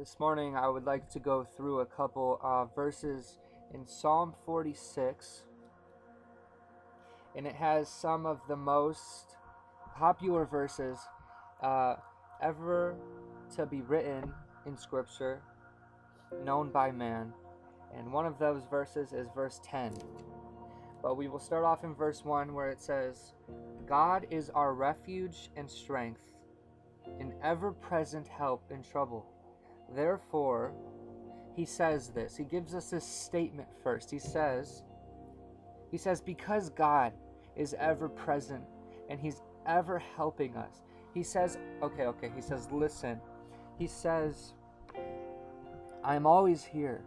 This morning, I would like to go through a couple uh, verses in Psalm 46, and it has some of the most popular verses uh, ever to be written in Scripture, known by man. And one of those verses is verse 10. But we will start off in verse 1 where it says, God is our refuge and strength, an ever present help in trouble. Therefore, he says this. He gives us this statement first. He says, he says, because God is ever present and he's ever helping us. He says, okay, okay. He says, listen. He says, I'm always here.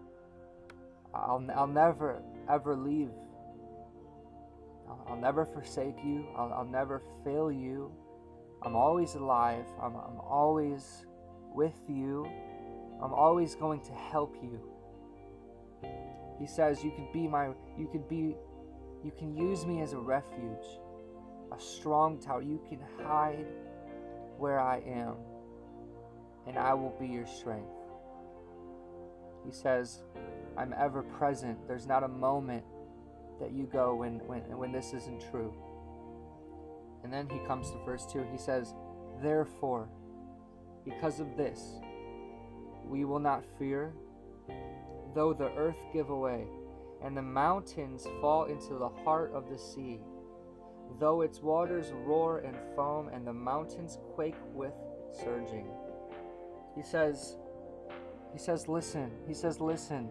I'll, I'll never, ever leave. I'll, I'll never forsake you. I'll, I'll never fail you. I'm always alive. I'm, I'm always with you. I'm always going to help you. He says you could be my you could be you can use me as a refuge, a strong tower. You can hide where I am, and I will be your strength. He says, I'm ever present. There's not a moment that you go when, when, when this isn't true. And then he comes to verse 2. He says, Therefore, because of this, we will not fear, though the earth give way, and the mountains fall into the heart of the sea, though its waters roar and foam, and the mountains quake with surging. He says, he says, listen. He says, listen.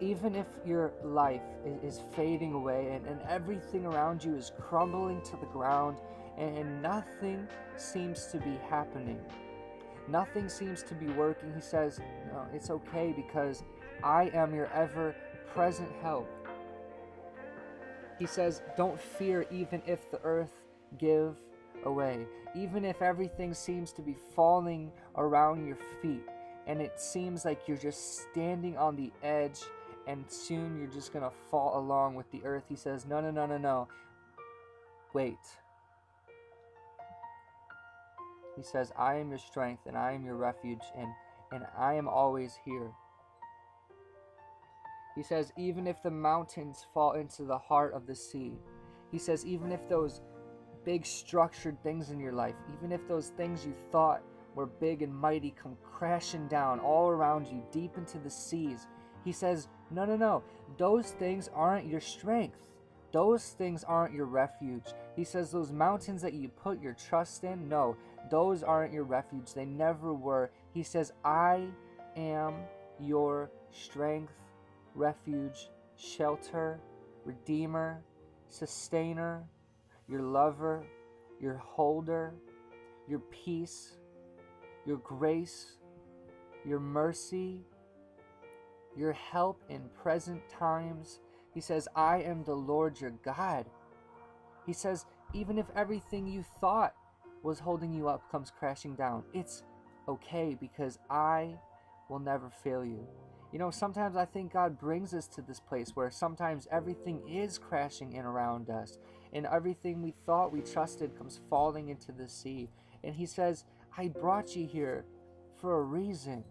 Even if your life is, is fading away and, and everything around you is crumbling to the ground and, and nothing seems to be happening, nothing seems to be working, he says, No, it's okay because I am your ever present help. He says, Don't fear even if the earth give away, even if everything seems to be falling around your feet and it seems like you're just standing on the edge and soon you're just going to fall along with the earth. He says, No, no, no, no, no. Wait. He says, I am your strength and I am your refuge and, and I am always here. He says, even if the mountains fall into the heart of the sea, he says, even if those big structured things in your life, even if those things you thought were big and mighty come crashing down all around you, deep into the seas, he says, no, no, no, those things aren't your strength. Those things aren't your refuge. He says, those mountains that you put your trust in, no, those aren't your refuge. They never were. He says, I am your strength, refuge, shelter, redeemer, sustainer, your lover, your holder, your peace, your grace, your mercy, your help in present times. He says, I am the Lord your God. He says, even if everything you thought was holding you up comes crashing down, it's okay because I will never fail you. You know, sometimes I think God brings us to this place where sometimes everything is crashing in around us, and everything we thought we trusted comes falling into the sea. And He says, I brought you here for a reason.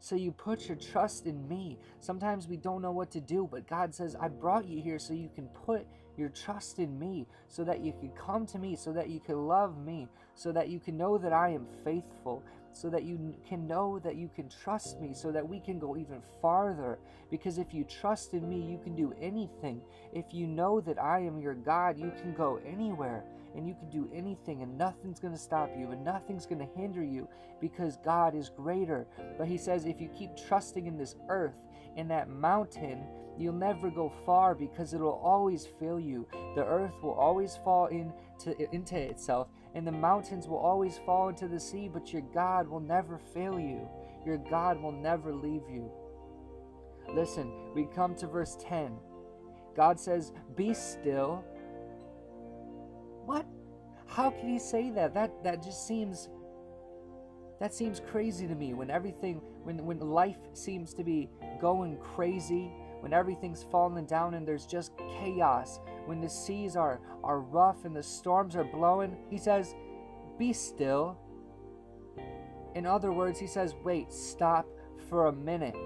So you put your trust in me. Sometimes we don't know what to do, but God says, I brought you here so you can put your trust in me, so that you can come to me, so that you can love me, so that you can know that I am faithful, so that you can know that you can trust me, so that we can go even farther. Because if you trust in me, you can do anything. If you know that I am your God, you can go anywhere and you can do anything, and nothing's going to stop you, and nothing's going to hinder you because God is greater. But He says, if you keep trusting in this earth, in that mountain, you'll never go far because it'll always fail you. The earth will always fall into, into itself, and the mountains will always fall into the sea, but your God will never fail you. Your God will never leave you. Listen, we come to verse 10. God says, Be still. What? How can he say that? That that just seems that seems crazy to me when everything when when life seems to be going crazy, when everything's falling down and there's just chaos, when the seas are are rough and the storms are blowing. He says, "Be still In other words, he says, wait, stop for a minute.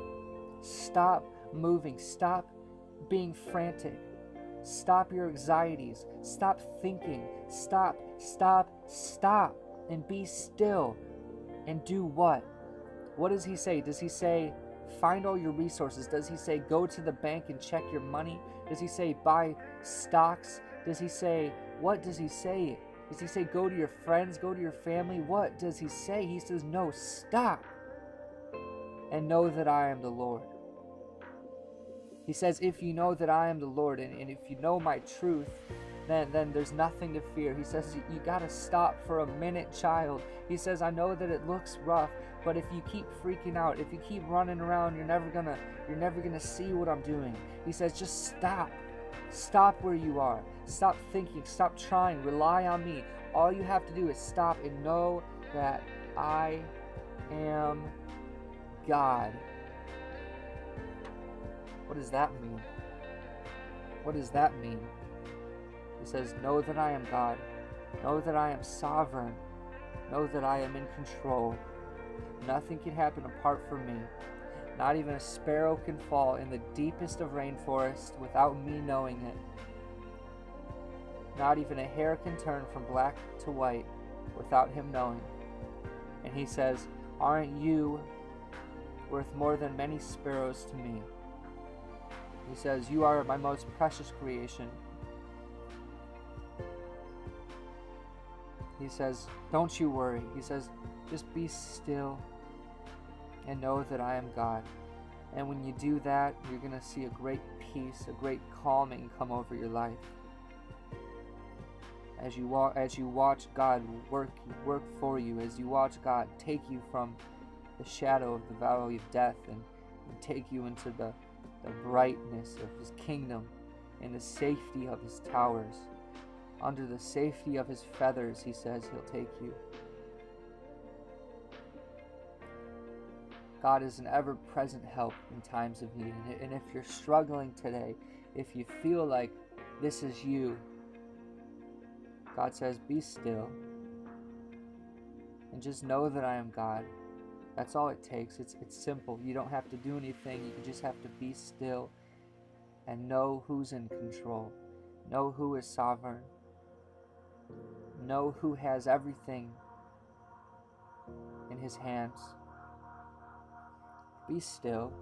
Stop moving. Stop being frantic. Stop your anxieties. Stop thinking. Stop, stop, stop. And be still. And do what? What does he say? Does he say, find all your resources? Does he say, go to the bank and check your money? Does he say, buy stocks? Does he say, what does he say? Does he say, go to your friends, go to your family? What does he say? He says, no, stop and know that I am the Lord. He says, If you know that I am the Lord, and, and if you know my truth, then, then there's nothing to fear. He says, You got to stop for a minute, child. He says, I know that it looks rough, but if you keep freaking out, if you keep running around, you're never gonna you're never gonna see what I'm doing. He says, just stop. Stop where you are. Stop thinking. Stop trying. Rely on me. All you have to do is stop and know that I am God. What does that mean? What does that mean? He says, Know that I am God. Know that I am sovereign. Know that I am in control. Nothing can happen apart from me. Not even a sparrow can fall in the deepest of rainforests without me knowing it. Not even a hair can turn from black to white without him knowing. And he says, Aren't you worth more than many sparrows to me? He says, You are my most precious creation. He says, Don't you worry. He says, Just be still and know that I am God. And when you do that, you're going to see a great peace, a great calming come over your life. As you walk, as you watch God work work for you, as you watch God take you from the shadow of the valley of death and, and take you into the the brightness of his kingdom and the safety of his towers. Under the safety of his feathers, he says he'll take you. God is an ever present help in times of need. And if you're struggling today, if you feel like this is you, God says, Be still and just know that I am God. That's all it takes. It's, it's simple. You don't have to do anything. You just have to be still and know who's in control. Know who is sovereign. Know who has everything in his hands. Be still